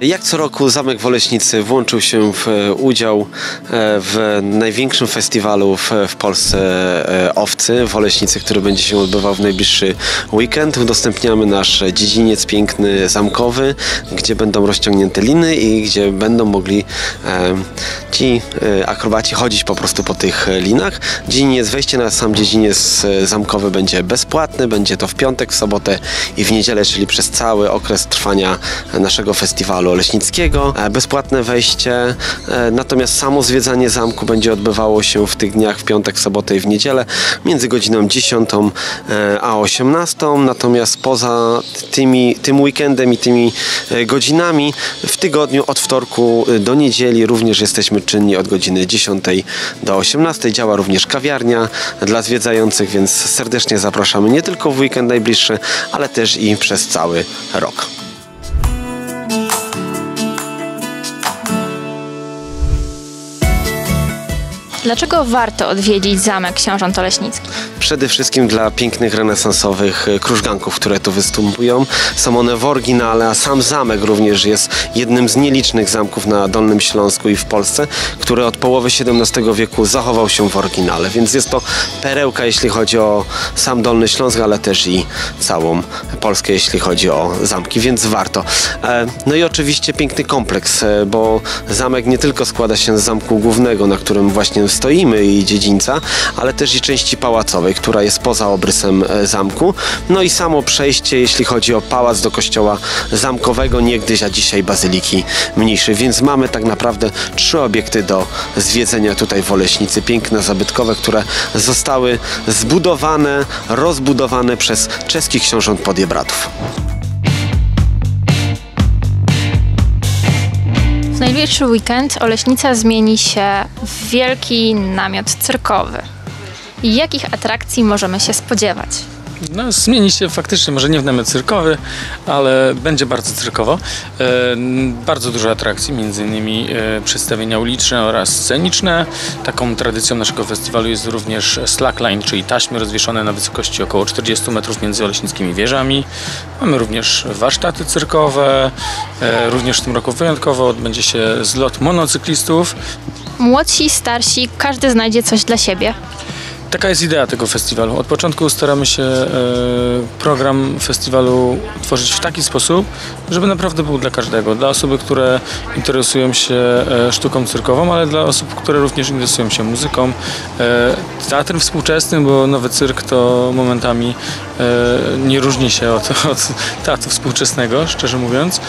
Jak co roku Zamek Woleśnicy włączył się w e, udział e, w największym festiwalu w, Polsce e, owcy Woleśnicy, który będzie się odbywał w najbliższy weekend. Udostępniamy nasz dziedziniec piękny zamkowy, gdzie będą rozciągnięte liny i gdzie będą mogli ci e, akrobaci chodzić po prostu po tych linach. Dziedziniec, wejście na sam dziedziniec e, zamkowy będzie bezpłatny, będzie to w piątek, w sobotę i w niedzielę, czyli przez cały okres trwania naszego festiwalu Oleśnickiego. E, Bezpłatne wejście, e, natomiast samo zwiedzanie zamku będzie odbywało się w tych dniach w piątek, sobotę i w niedzielę między godziną 10 e, a 18. Natomiast poza tymi, tym weekendem i tymi godzinami w tygodniu od wtorku do niedzieli również jesteśmy czynni od godziny 10 do 18. Działa również kawiarnia dla zwiedzających, więc serdecznie zapraszamy nie tylko w weekend najbliższy, ale też i przez cały rok. Dlaczego warto odwiedzić zamek książąt oleśnickich? Przede wszystkim dla pięknych renesansowych e, krużganków, które tu występują. Są one w oryginale, a sam zamek również jest jednym z nielicznych zamków na Dolnym Śląsku i w Polsce, który od połowy XVII wieku zachował się w oryginale. Więc jest to perełka, jeśli chodzi o sam Dolny Śląsk, ale też i całą Polskę, jeśli chodzi o zamki, więc warto. E, No i oczywiście piękny kompleks, e, bo zamek nie tylko składa się z zamku głównego, na którym właśnie stoimy i dziedzińca, ale też i części pałacowej, która jest poza obrysem e, zamku. No i samo przejście, jeśli chodzi o pałac do kościoła zamkowego niegdyś, a dzisiaj bazyliki mniejszej. Więc mamy tak naprawdę trzy obiekty do zwiedzenia tutaj w Oleśnicy. Piękne, zabytkowe, które zostały zbudowane, rozbudowane przez czeskich książąt Podiebratów. W najbliższy weekend Oleśnica zmieni się w wielki namiot cyrkowy. Jakich atrakcji możemy się spodziewać? No, zmieni się faktycznie, może nie w namiot cyrkowy, ale będzie bardzo cyrkowo. E, bardzo dużo atrakcji, między innymi e, przedstawienia uliczne oraz sceniczne. Taką tradycją naszego festiwalu jest również slackline, czyli taśmy rozwieszone na wysokości około 40 metrów między oleśnickimi wieżami. Mamy również warsztaty cyrkowe. E, również w tym roku wyjątkowo odbędzie się zlot monocyklistów. Młodsi, starsi, każdy znajdzie coś dla siebie. Taka jest idea tego festiwalu. Od początku staramy się e, program festiwalu tworzyć w taki sposób, żeby naprawdę był dla każdego. Dla osoby, które interesują się e, sztuką cyrkową, ale dla osób, które również interesują się muzyką, e, teatrem współczesnym, bo nowy cyrk to momentami nie różni się od, od teatru współczesnego, szczerze mówiąc.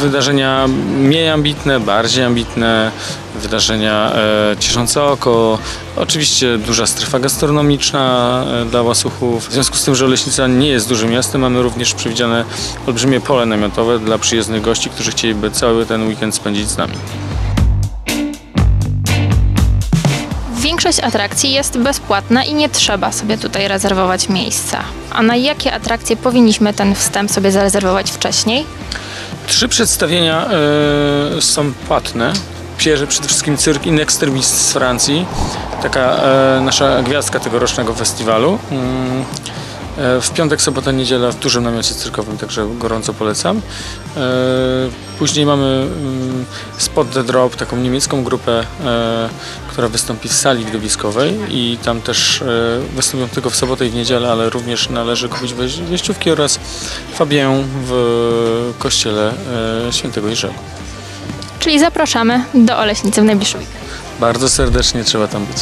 Wydarzenia mniej ambitne, bardziej ambitne, wydarzenia e, cieszące oko. Oczywiście duża strefa gastronomiczna e, dla łasuchów. W związku z tym, że Oleśnica nie jest dużym miastem, mamy również przewidziane olbrzymie pole namiotowe dla przyjezdnych gości, którzy chcieliby cały ten weekend spędzić z nami. Większość atrakcji jest bezpłatna i nie trzeba sobie tutaj rezerwować miejsca. A na jakie atrakcje powinniśmy ten wstęp sobie zarezerwować wcześniej? Trzy przedstawienia e, są płatne. Pierwsze przede wszystkim cyrk In Extremis z Francji, taka e, nasza gwiazdka tegorocznego festiwalu. Mm, e, w piątek, sobotę, niedziela w dużym namiocie cyrkowym, także gorąco polecam. E, później mamy mm, Spot the Drop, taką niemiecką grupę, która wystąpi w sali widowiskowej i tam też wystąpią tylko w sobotę i w niedzielę, ale również należy kupić wejś- wejściówki oraz Fabię w kościele świętego Jerzego. Czyli zapraszamy do Oleśnicy w najbliższy weekend. Bardzo serdecznie trzeba tam być.